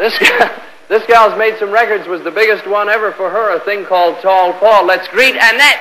This, guy, this gal's made some records, was the biggest one ever for her, a thing called Tall Paul. Let's greet Annette.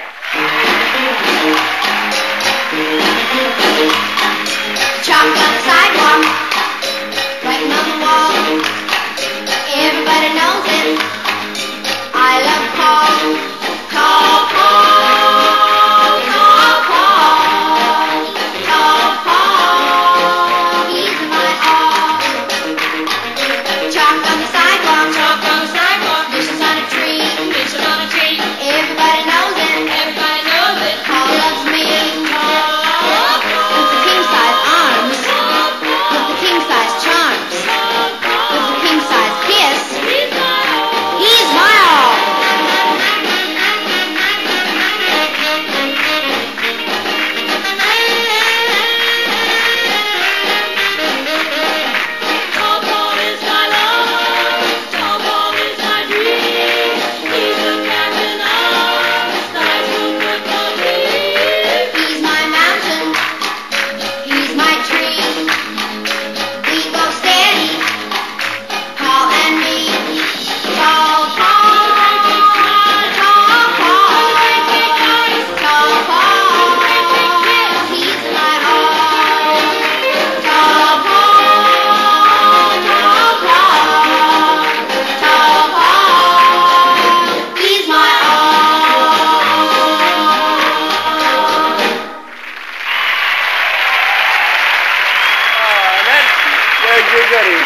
Giggetti.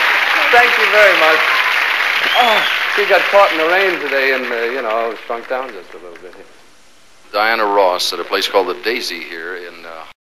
Thank you very much. Oh, she got caught in the rain today and, uh, you know, shrunk down just a little bit. Diana Ross at a place called the Daisy here in